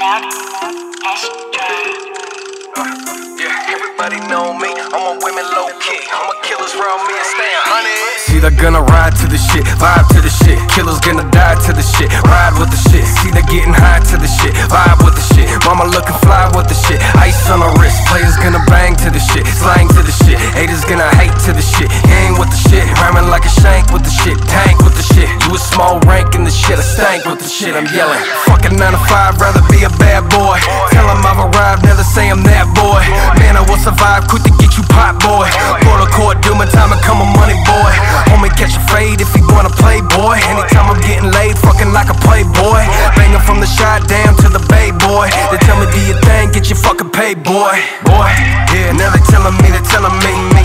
Loud, extra. Yeah, everybody know me. I'm a women low key. I'm a killers round me and stay a. See, they're gonna ride to the shit, vibe to the shit. Killers gonna die to the shit, ride with the shit. See, they're getting high to the shit, vibe with the shit. Mama looking fly with the shit, ice on her wrist. Players gonna bang to the shit, slang to the shit. Haters gonna hate to the shit, hang with the shit. Rhyming like a shank with the shit, tank with the shit. You a small rank in the shit, I stank with the shit. I'm yelling, fucking 9 to 5, rather be a bad boy. Tell 'em I've arrived, never say I'm that boy. Man, I will survive, quick to get you pot boy. Pull the court, do my time and come a money boy. Homie, catch a fade if you wanna play boy. Anytime I'm getting laid, fucking like a playboy. Banging from the shot down to the bay boy. They tell me do your thing, get your fucking pay boy. Boy, yeah, now they telling me, they telling me, me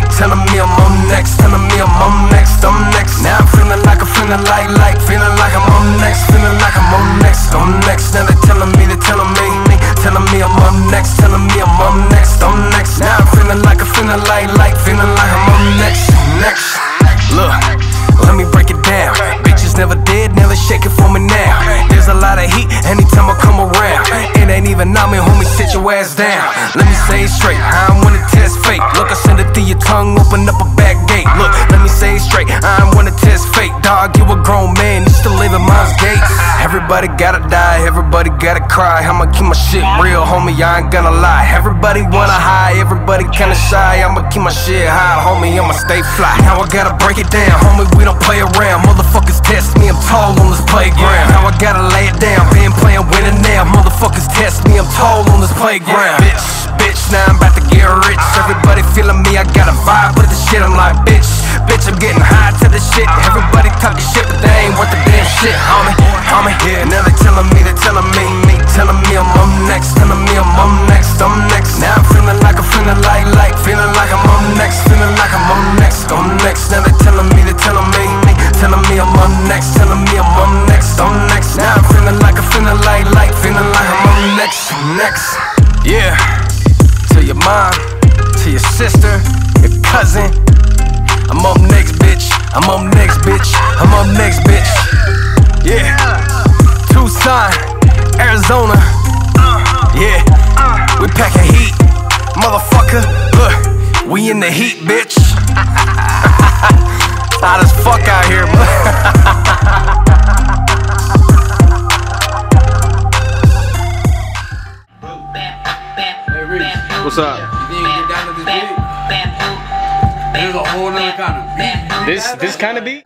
Never did, never shake it for me now. There's a lot of heat anytime I come around. It ain't even on me, homie, sit your ass down. Let me say it straight, I don't wanna test fate. Look, I send it through your tongue, open up a back gate. Look, let me say it straight, I don't wanna test fate. Dog, you Everybody gotta die, everybody gotta cry. I'ma keep my shit real, homie, I ain't gonna lie. Everybody wanna high, everybody kinda shy. I'ma keep my shit high, homie, I'ma stay fly. Now I gotta break it down, homie, we don't play around. Motherfuckers test me, I'm tall on this playground. Now I gotta lay it down, been playing winning now. Motherfuckers test me, I'm tall on this playground. Bitch, bitch, now I'm about to get rich. Everybody feeling me, I got a vibe with the shit. I'm like, bitch, bitch, I'm getting high to the shit. Everybody talking shit, but they ain't worth the damn shit, homie, homie. Yeah, they telling me, they telling me, me, telling me I'm on next, telling me I'm on next, I'm next. Now I'm feeling like I'm feeling like, like, feeling like I'm on next, feeling like I'm on next, I'm next. They telling me, they telling me, me, telling me I'm on next, telling me I'm on next, I'm next. Now I'm feeling like I'm feeling like, like, feeling like I'm on next, next. Yeah, to your mom, to your sister, your cousin. Tucson, Arizona. Uh-huh. Yeah. Uh-huh. We packing heat, motherfucker. Look, we in the heat, bitch. Hot as fuck out here, Hey Reece, What's up? you think you get down to this beat? There's a whole nother kind of beat. This this kind of beat?